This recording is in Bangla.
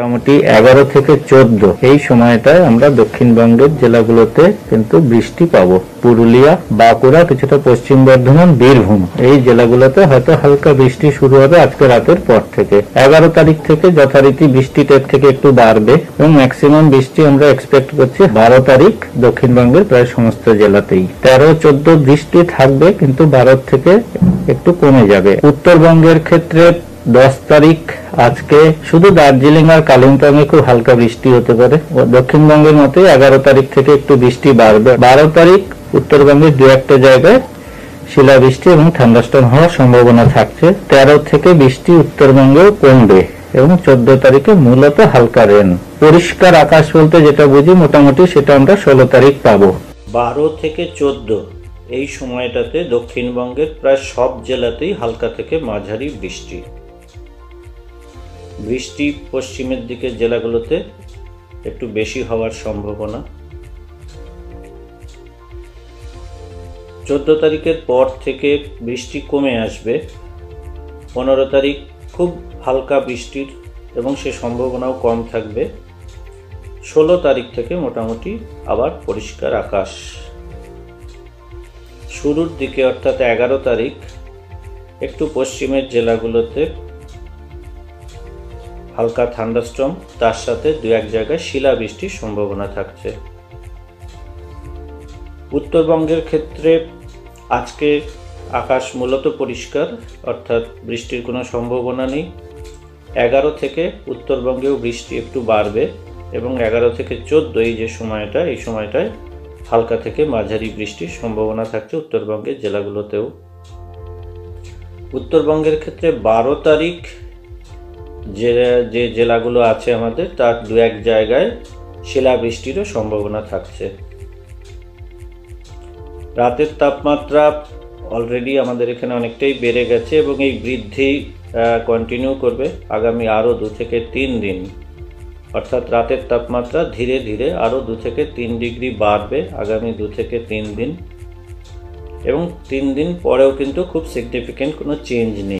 মোটামুটি এগারো থেকে চোদ্দ। এই সময়টায় আমরা দক্ষিণবঙ্গের জেলাগুলোতে কিন্তু বৃষ্টি পাবো। পুরুলিয়া, বাঁকুড়া, কিছুটা পশ্চিম বর্ধমান, বীরভূম। এই জেলাগুলোতে হয়তো হালকা বৃষ্টি শুরু হবে আজকে রাতের পর থেকে। এগারো তারিখ থেকে যথারীতি বৃষ্টিটা থেকে একটু বাড়বে এবং ম্যাক্সিমাম বৃষ্টি আমরা এক্সপেক্ট করছি বারো তারিখ দক্ষিণবঙ্গের প্রায় সমস্ত জেলাতেই। তেরো, চোদ্দ বৃষ্টি থাকবে কিন্তু বারো থেকে একটু কমে যাবে। উত্তরবঙ্গের ক্ষেত্রে দশ তারিখ আজকে, শুধু দার্জিলিং আর কালিম্পং এ খুব হালকা বৃষ্টি হতে পারে। দক্ষিণবঙ্গের মতোই এগারো তারিখ থেকে একটু বৃষ্টি বাড়বে। বারো তারিখ উত্তরবঙ্গের দু একটা জায়গায় শিলাবৃষ্টি এবং ঠান্ডাস্টর্ম হওয়ার সম্ভাবনা থাকছে। তেরো থেকে বৃষ্টি উত্তরবঙ্গেও কমবে এবং চোদ্দ তারিখে মূলত হালকা রেন পরিষ্কার আকাশ বলতে যেটা বুঝি, মোটামুটি সেটা আমরা ষোলো তারিখ পাবো। বারো থেকে চোদ্দ এই সময়টাতে দক্ষিণবঙ্গের প্রায় সব জেলাতেই হালকা থেকে মাঝারি বৃষ্টি। বৃষ্টি পশ্চিমের দিকের জেলাগুলোতে একটু বেশি হওয়ার সম্ভাবনা। চোদ্দ তারিখের পর থেকে বৃষ্টি কমে আসবে। পনেরো তারিখ খুব হালকা বৃষ্টির এবং সে সম্ভাবনাও কম থাকবে। ষোলো তারিখ থেকে মোটামুটি আবার পরিষ্কার আকাশ। শুরুর দিকে অর্থাৎ এগারো তারিখ একটু পশ্চিমের জেলাগুলোতে হালকা থান্ডাস্ট্রম, তার সাথে দু এক জায়গায় শিলাবৃষ্টির সম্ভাবনা থাকছে। উত্তরবঙ্গের ক্ষেত্রে আজকে আকাশ মূলত পরিষ্কার, অর্থাৎ বৃষ্টির কোনো সম্ভাবনা নেই। এগারো থেকে উত্তরবঙ্গেও বৃষ্টি একটু বাড়বে এবং এগারো থেকে চোদ্দ এই যে সময়টা, এই সময়টায় হালকা থেকে মাঝারি বৃষ্টির সম্ভাবনা থাকছে উত্তরবঙ্গের জেলাগুলোতেও। উত্তরবঙ্গের ক্ষেত্রে বারো তারিখ যে যে জেলাগুলো আছে আমাদের, তার দু এক জায়গায় শিলাবৃষ্টিরও সম্ভাবনা থাকছে। রাতের তাপমাত্রা অলরেডি আমাদের এখানে অনেকটাই বেড়ে গেছে এবং এই বৃদ্ধি কন্টিনিউ করবে আগামী আরও দু থেকে তিন দিন। অর্থাৎ রাতের তাপমাত্রা ধীরে ধীরে আরও দু থেকে তিন ডিগ্রি বাড়বে আগামী দু থেকে তিন দিন। এবং তিন দিন পরেও কিন্তু খুব সিগনিফিক্যান্ট কোনো চেঞ্জ নেই।